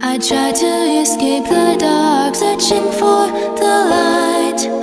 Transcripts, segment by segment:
I try to escape the dark, searching for the light.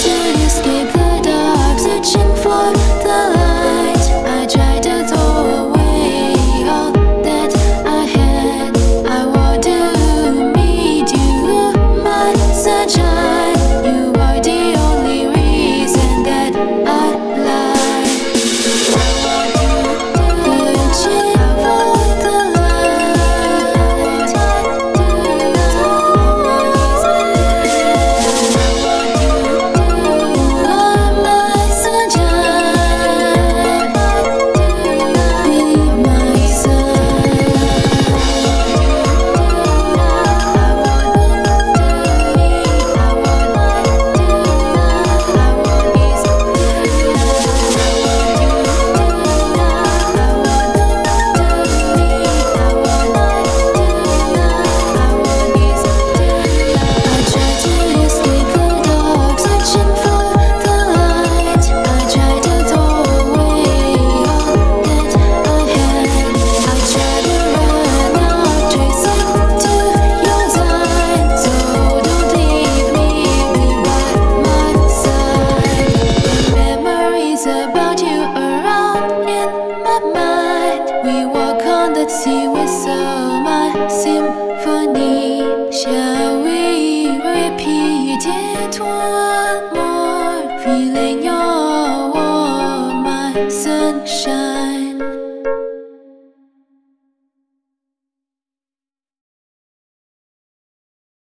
Just give feeling your warm, my sunshine.